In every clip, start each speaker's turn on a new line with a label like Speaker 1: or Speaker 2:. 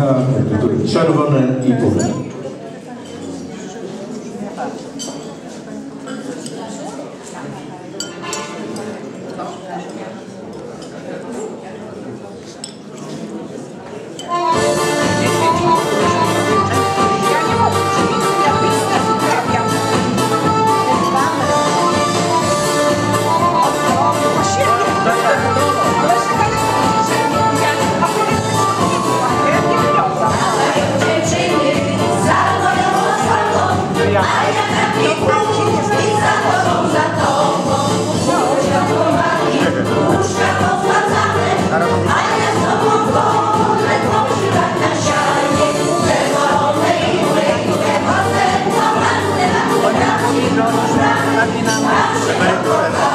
Speaker 1: Shanovan and Ipo. se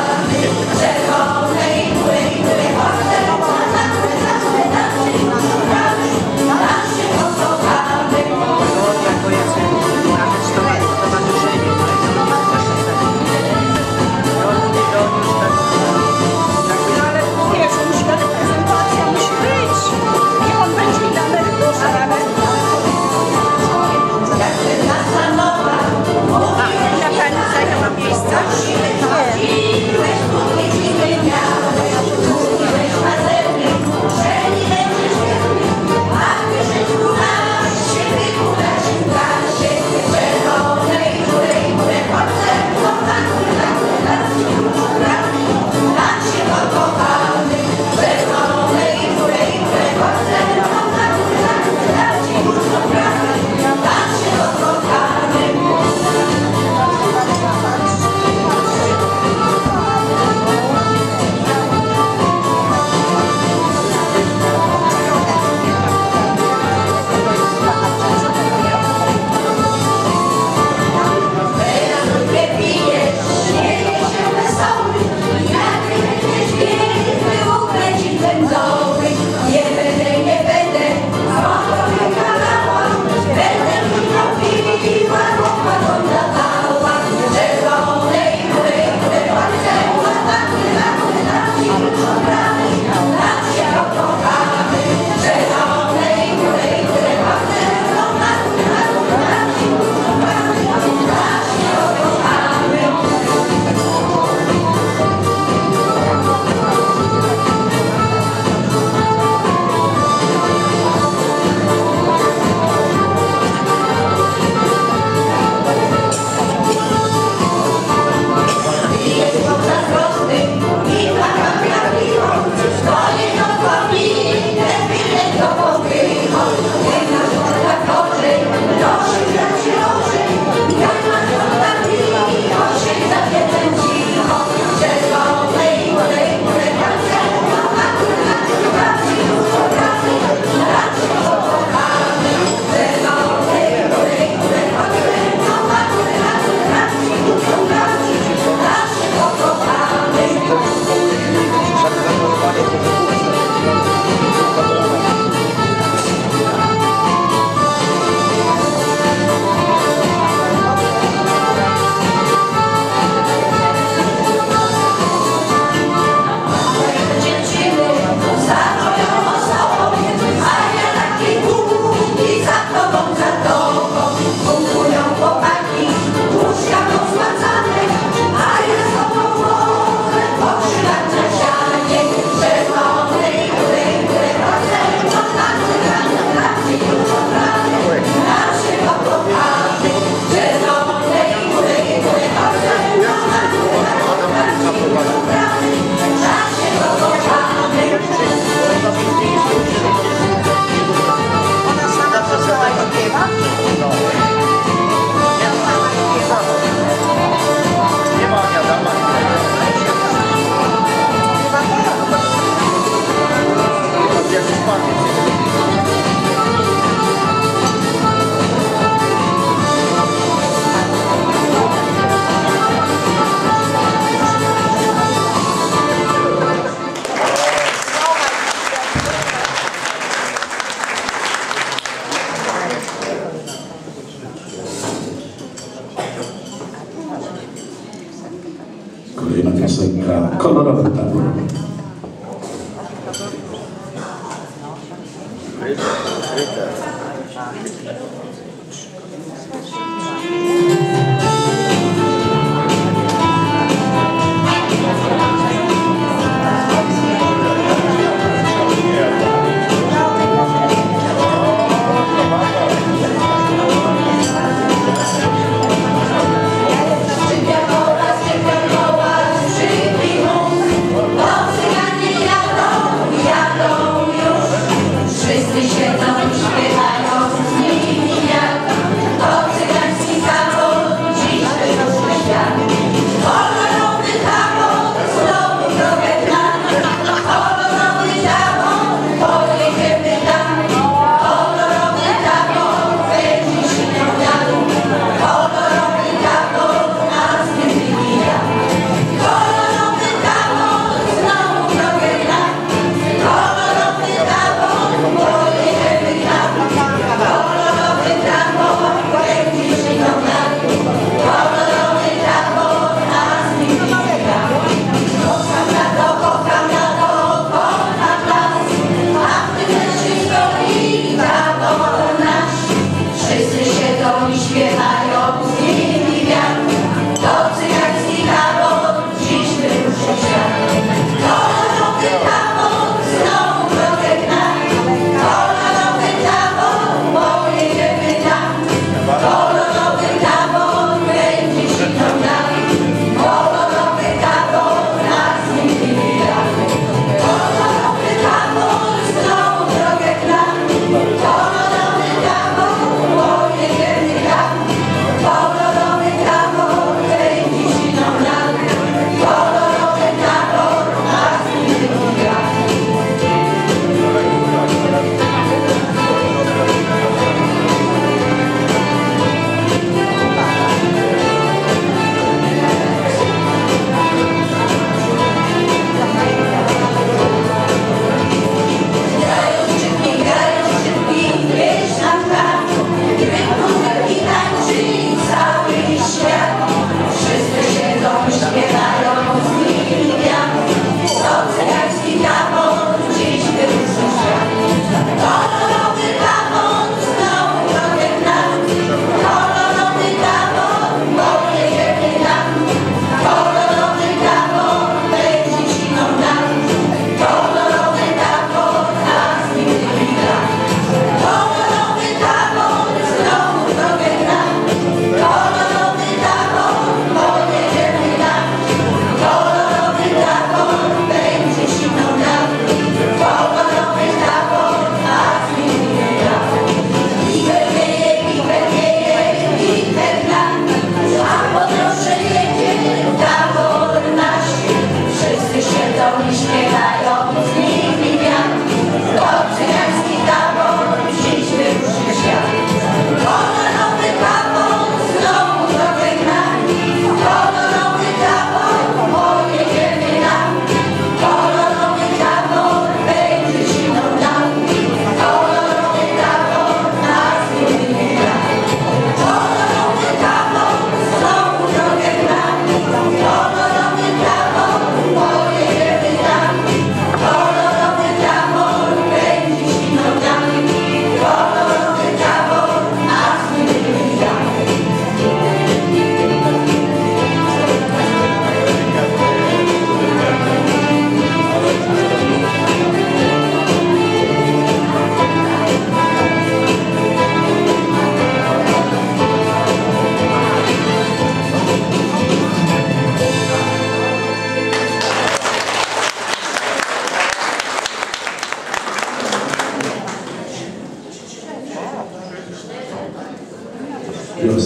Speaker 1: Szczypiakowa,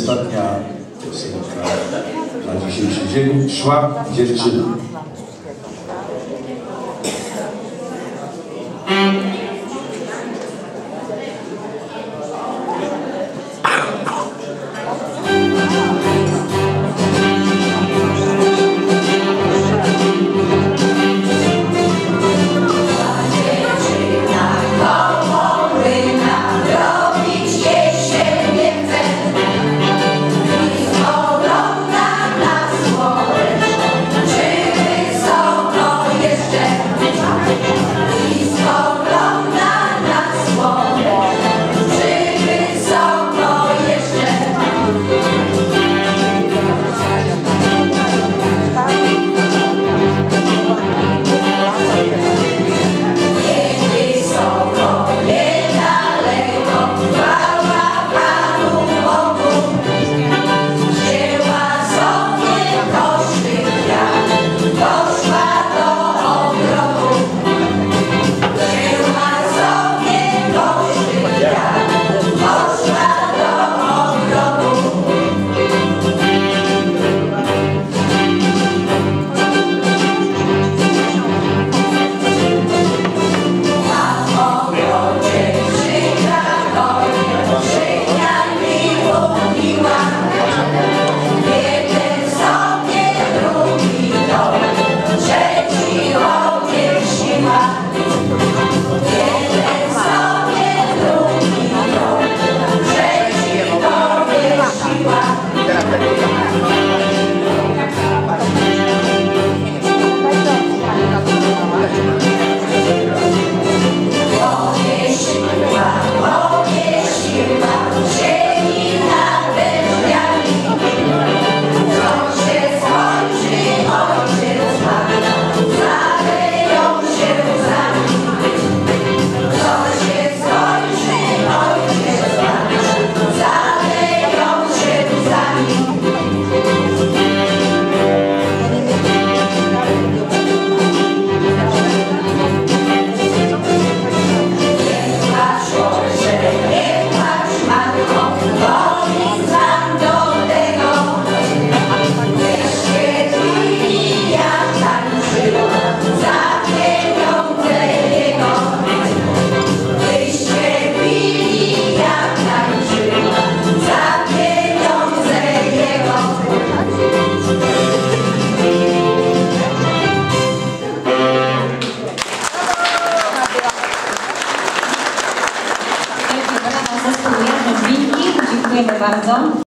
Speaker 2: ostatnia piosenka na dzisiejszy dzień. Szła dziewczyna.